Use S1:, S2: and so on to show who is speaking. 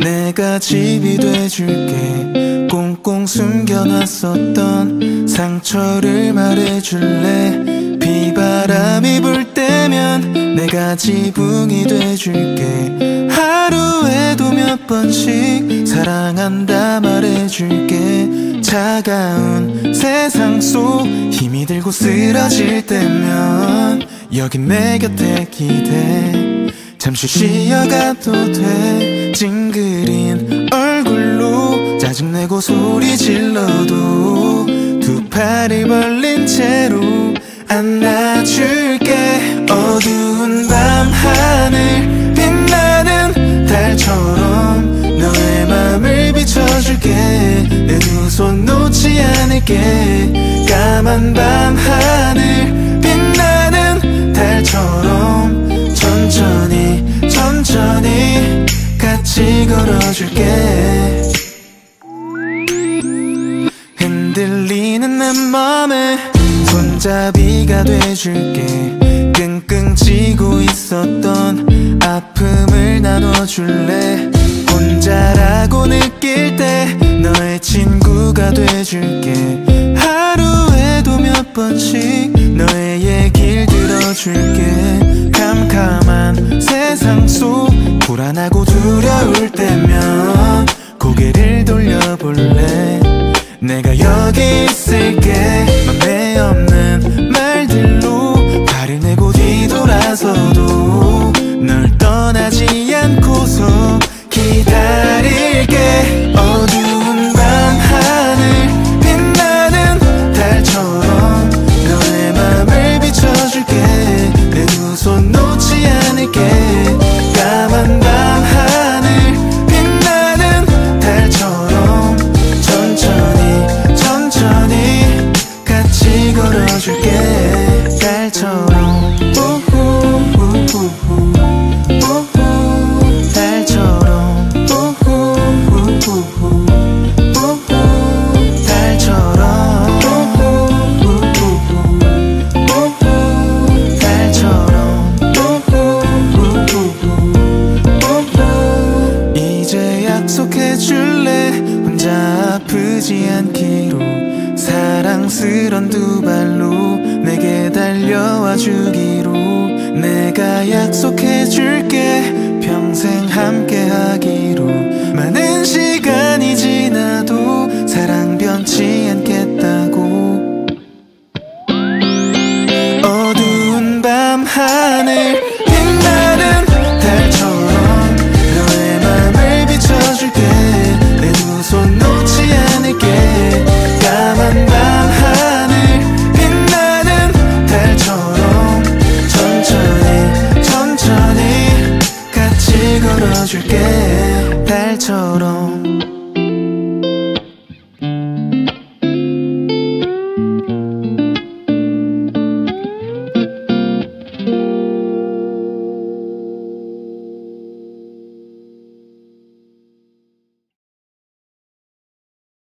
S1: 내가 집이 돼줄게. 꽁꽁 숨겨놨었던 상처를 말해줄래? 비바람이 불 때면 내가 지붕이 돼줄게. 하루에도 몇 번씩 사랑한다 말해줄게. 차가운 세상 속 힘이 들고 쓰러질 때면 여긴 내 곁에 기대 잠시 쉬어가도 돼. 찡그린 얼굴로 짜증내고 소리 질러도 두 팔을 벌린 채로 안아줄게. 어두운 밤 하늘 빛나는 달처럼 너의 맘을 비춰줄게. 내 두 손 놓지 않을게. 까만 밤 하늘 같이 걸어줄게. 흔들리는 내 맘에 손잡이가 돼줄게. 끙끙 쥐고 있었던 아픔을 나눠줄래? 혼자라고 느낄 때 너의 친구가 돼줄게. 하루에도 몇 번씩 너의 얘길 들어줄게 불안하고 두려울 때면 고개를 돌려볼래? 내가 여기 있을게. 맘에 없는 말들로 화를 내고 뒤돌아서도 널 달처럼. 이제 약속해 줄래? 혼자 아프지 않기로 사랑스런 두발 해줄게. 평생 함께 줄게. 별처럼